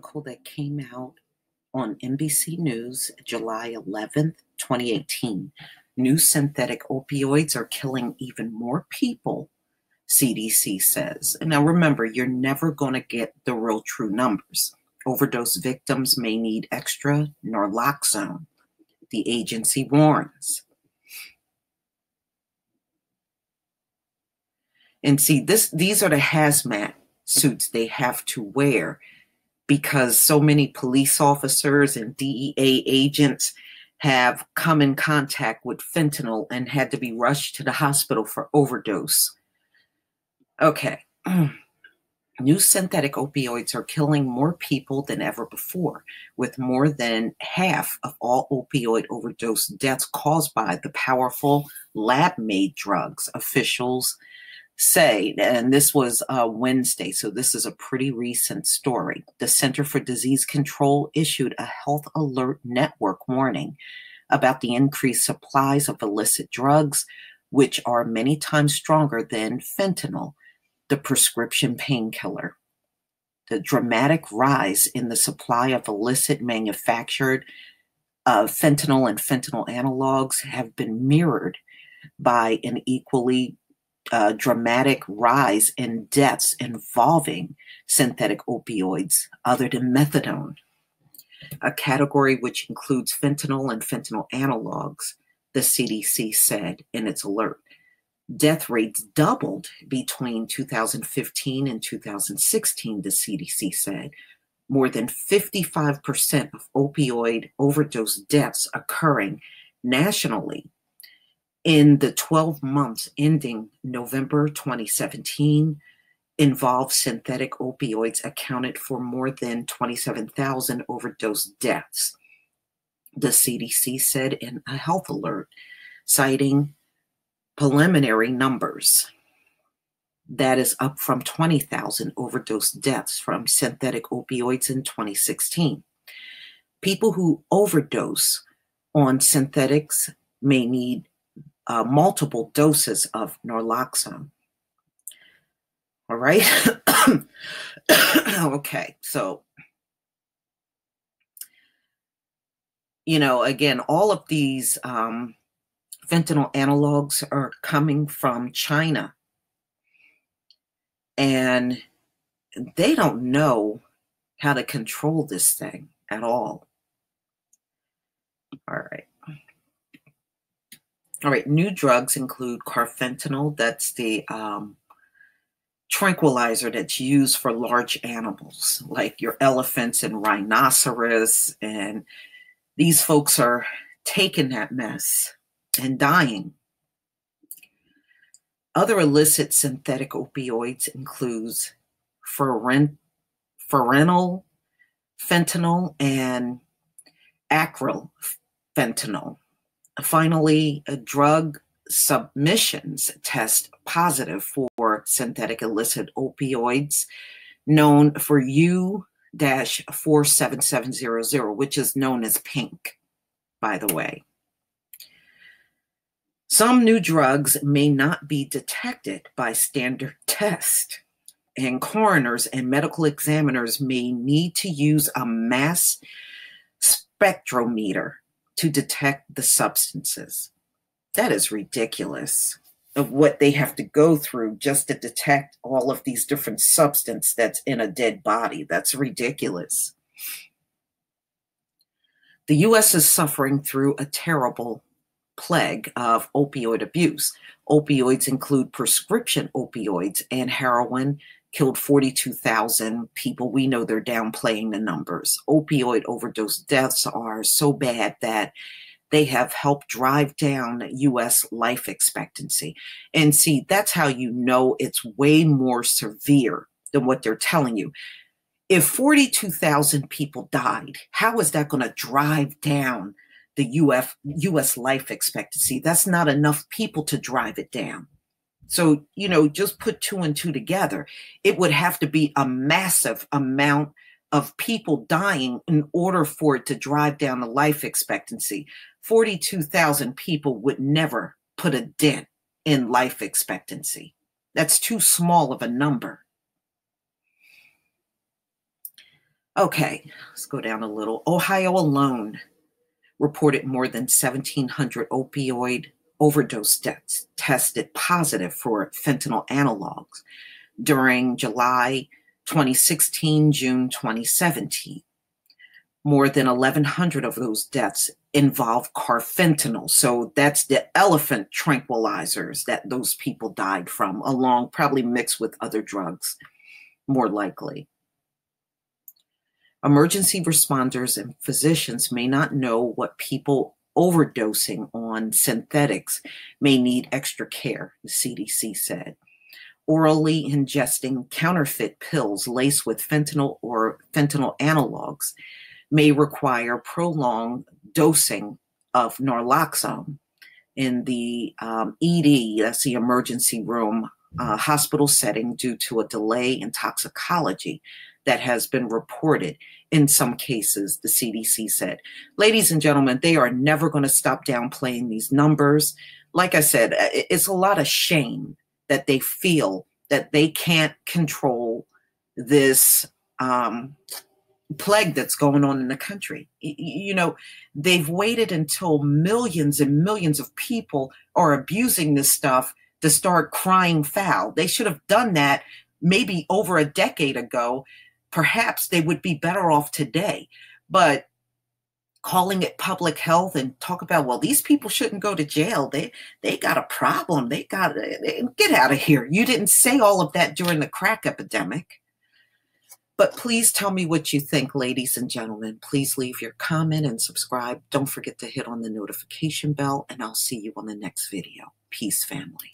article that came out on NBC News July 11th, 2018. New synthetic opioids are killing even more people, CDC says. And now remember, you're never going to get the real true numbers. Overdose victims may need extra naloxone, the agency warns. And see, this these are the hazmat suits they have to wear because so many police officers and DEA agents have come in contact with fentanyl and had to be rushed to the hospital for overdose. Okay. New synthetic opioids are killing more people than ever before, with more than half of all opioid overdose deaths caused by the powerful lab made drugs, officials say, and this was uh, Wednesday, so this is a pretty recent story. The Center for Disease Control issued a health alert network warning about the increased supplies of illicit drugs, which are many times stronger than fentanyl, the prescription painkiller. The dramatic rise in the supply of illicit manufactured uh, fentanyl and fentanyl analogs have been mirrored by an equally uh, dramatic rise in deaths involving synthetic opioids other than methadone, a category which includes fentanyl and fentanyl analogs, the CDC said in its alert. Death rates doubled between 2015 and 2016, the CDC said. More than 55% of opioid overdose deaths occurring nationally in the 12 months ending November 2017 involved synthetic opioids accounted for more than 27,000 overdose deaths. The CDC said in a health alert, citing preliminary numbers. That is up from 20,000 overdose deaths from synthetic opioids in 2016. People who overdose on synthetics may need uh, multiple doses of naloxone. All right. okay. So, you know, again, all of these um, fentanyl analogs are coming from China. And they don't know how to control this thing at all. All right. All right, new drugs include carfentanil, that's the um, tranquilizer that's used for large animals, like your elephants and rhinoceros. And these folks are taking that mess and dying. Other illicit synthetic opioids includes phenyl, fentanyl, and acrylfentanyl. Finally, a drug submissions test positive for synthetic illicit opioids known for U 47700, which is known as pink, by the way. Some new drugs may not be detected by standard test, and coroners and medical examiners may need to use a mass spectrometer to detect the substances. That is ridiculous of what they have to go through just to detect all of these different substance that's in a dead body. That's ridiculous. The US is suffering through a terrible plague of opioid abuse. Opioids include prescription opioids and heroin killed 42,000 people. We know they're downplaying the numbers. Opioid overdose deaths are so bad that they have helped drive down US life expectancy. And see, that's how you know it's way more severe than what they're telling you. If 42,000 people died, how is that going to drive down the UF, US life expectancy? That's not enough people to drive it down. So, you know, just put two and two together. It would have to be a massive amount of people dying in order for it to drive down the life expectancy. 42,000 people would never put a dent in life expectancy. That's too small of a number. Okay, let's go down a little. Ohio alone reported more than 1,700 opioid overdose deaths tested positive for fentanyl analogs during July 2016, June 2017. More than 1,100 of those deaths involve carfentanil. So that's the elephant tranquilizers that those people died from, along probably mixed with other drugs, more likely. Emergency responders and physicians may not know what people overdosing on synthetics may need extra care, the CDC said. Orally ingesting counterfeit pills laced with fentanyl or fentanyl analogs may require prolonged dosing of naloxone in the um, ED, that's the emergency room uh, hospital setting, due to a delay in toxicology that has been reported in some cases, the CDC said. Ladies and gentlemen, they are never going to stop downplaying these numbers. Like I said, it's a lot of shame that they feel that they can't control this um, plague that's going on in the country. You know, they've waited until millions and millions of people are abusing this stuff to start crying foul. They should have done that maybe over a decade ago. Perhaps they would be better off today. But calling it public health and talk about well these people shouldn't go to jail they they got a problem they got they, get out of here you didn't say all of that during the crack epidemic but please tell me what you think, ladies and gentlemen. Please leave your comment and subscribe. Don't forget to hit on the notification bell, and I'll see you on the next video. Peace, family.